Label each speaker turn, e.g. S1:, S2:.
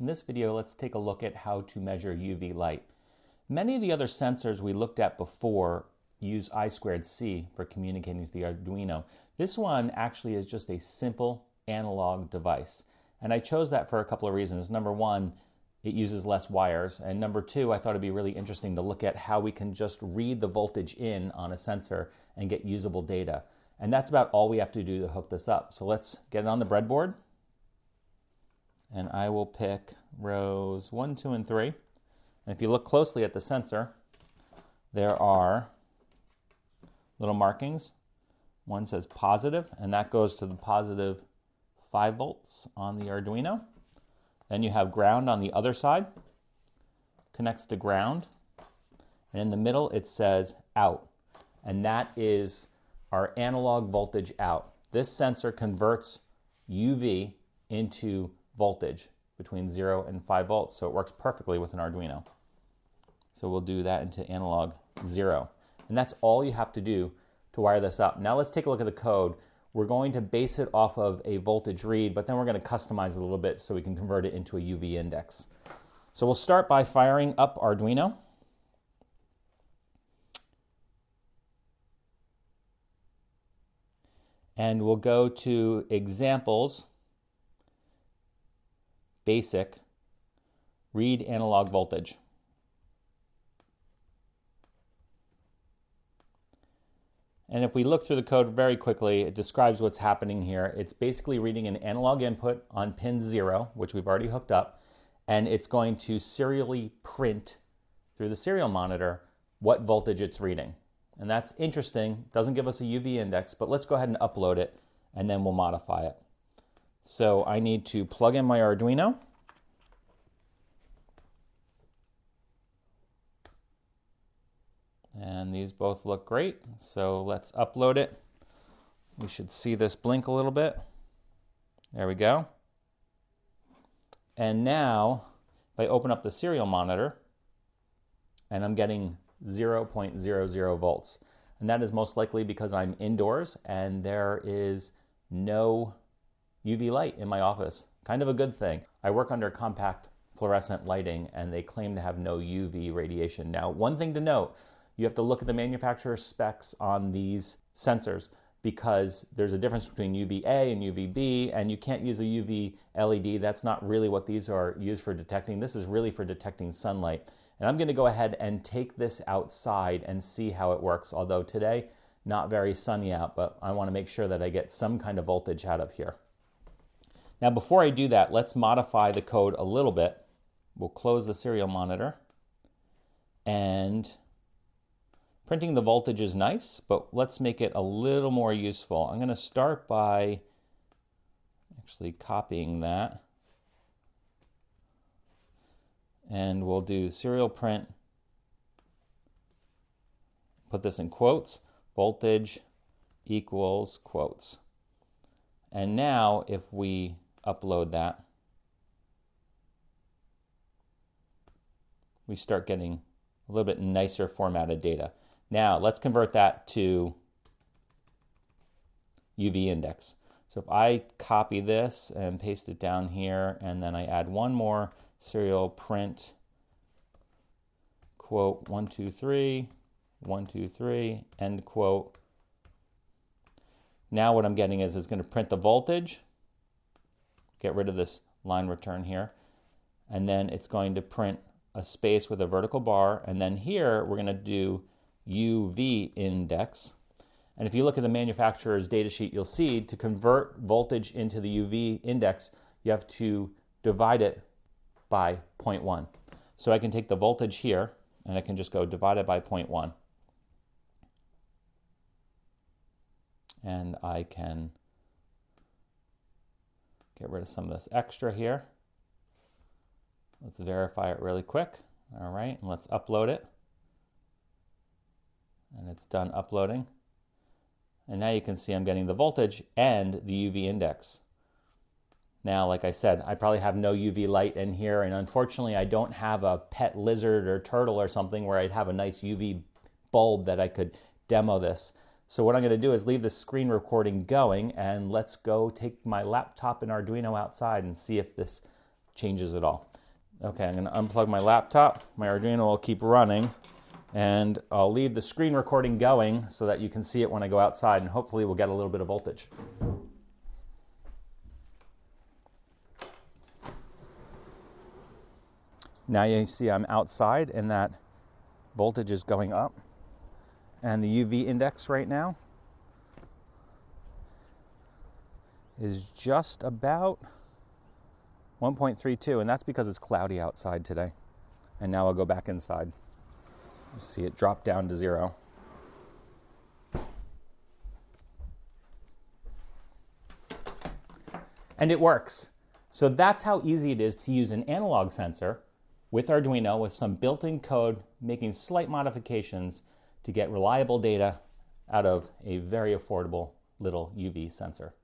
S1: In this video, let's take a look at how to measure UV light. Many of the other sensors we looked at before use I squared C for communicating to the Arduino. This one actually is just a simple analog device. And I chose that for a couple of reasons. Number one, it uses less wires. And number two, I thought it'd be really interesting to look at how we can just read the voltage in on a sensor and get usable data. And that's about all we have to do to hook this up. So let's get it on the breadboard and I will pick rows 1, 2, and 3. And if you look closely at the sensor, there are little markings. One says positive, and that goes to the positive 5 volts on the Arduino. Then you have ground on the other side, connects to ground. And in the middle, it says out. And that is our analog voltage out. This sensor converts UV into voltage between 0 and 5 volts. So it works perfectly with an Arduino. So we'll do that into analog 0. And that's all you have to do to wire this up. Now let's take a look at the code. We're going to base it off of a voltage read, but then we're going to customize it a little bit so we can convert it into a UV index. So we'll start by firing up Arduino. And we'll go to examples basic, read analog voltage. And if we look through the code very quickly, it describes what's happening here. It's basically reading an analog input on pin zero, which we've already hooked up, and it's going to serially print through the serial monitor what voltage it's reading. And that's interesting, doesn't give us a UV index, but let's go ahead and upload it and then we'll modify it. So I need to plug in my Arduino. And these both look great. So let's upload it. We should see this blink a little bit. There we go. And now, if I open up the serial monitor, and I'm getting 0.00 volts. And that is most likely because I'm indoors and there is no UV light in my office. Kind of a good thing. I work under compact fluorescent lighting and they claim to have no UV radiation. Now, one thing to note, you have to look at the manufacturer specs on these sensors because there's a difference between UVA and UVB, and you can't use a UV LED. That's not really what these are used for detecting. This is really for detecting sunlight. And I'm going to go ahead and take this outside and see how it works. Although today, not very sunny out, but I want to make sure that I get some kind of voltage out of here. Now before I do that, let's modify the code a little bit. We'll close the serial monitor. And printing the voltage is nice, but let's make it a little more useful. I'm going to start by actually copying that. And we'll do serial print. Put this in quotes. Voltage equals quotes. And now if we upload that, we start getting a little bit nicer formatted data. Now let's convert that to UV index. So if I copy this and paste it down here, and then I add one more serial print quote one, two, three, one, two, three, end quote. Now what I'm getting is it's going to print the voltage get rid of this line return here. And then it's going to print a space with a vertical bar. And then here we're going to do UV index. And if you look at the manufacturer's datasheet, you'll see to convert voltage into the UV index, you have to divide it by 0.1. So I can take the voltage here and I can just go divide it by 0.1. And I can Get rid of some of this extra here. Let's verify it really quick. All right, and let's upload it. And it's done uploading. And now you can see I'm getting the voltage and the UV index. Now, like I said, I probably have no UV light in here, and unfortunately, I don't have a pet lizard or turtle or something where I'd have a nice UV bulb that I could demo this. So what I'm going to do is leave the screen recording going and let's go take my laptop and Arduino outside and see if this changes at all. Okay, I'm going to unplug my laptop. My Arduino will keep running, and I'll leave the screen recording going so that you can see it when I go outside, and hopefully we'll get a little bit of voltage. Now you see I'm outside and that voltage is going up. And the UV index right now is just about 1.32, and that's because it's cloudy outside today. And now I'll go back inside. You see it drop down to zero. And it works. So that's how easy it is to use an analog sensor with Arduino with some built in code making slight modifications to get reliable data out of a very affordable little UV sensor.